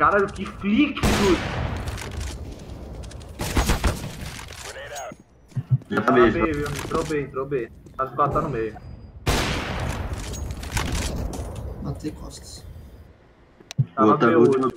Caralho, que flick, dude. Já tá bem, viu? Entrou bem, entrou bem. As tá quatro tá no meio. Matei costas. Tá Outra, B última. hoje.